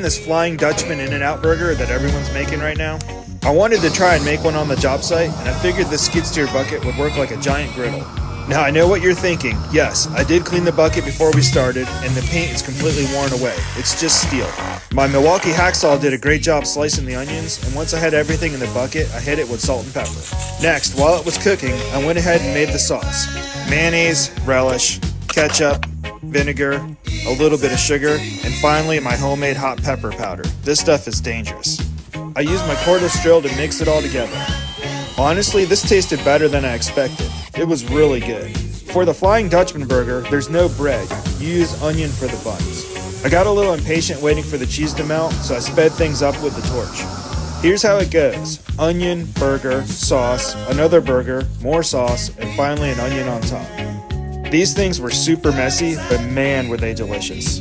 this Flying Dutchman In N Out burger that everyone's making right now? I wanted to try and make one on the job site, and I figured the skid steer bucket would work like a giant griddle. Now I know what you're thinking. Yes, I did clean the bucket before we started, and the paint is completely worn away. It's just steel. My Milwaukee hacksaw did a great job slicing the onions, and once I had everything in the bucket, I hit it with salt and pepper. Next, while it was cooking, I went ahead and made the sauce. Mayonnaise, relish, ketchup, vinegar, a little bit of sugar, and finally my homemade hot pepper powder. This stuff is dangerous. I used my cordless drill to mix it all together. Honestly, this tasted better than I expected. It was really good. For the Flying Dutchman burger, there's no bread. You use onion for the buns. I got a little impatient waiting for the cheese to melt, so I sped things up with the torch. Here's how it goes onion, burger, sauce, another burger, more sauce, and finally an onion on top. These things were super messy, but man, were they delicious.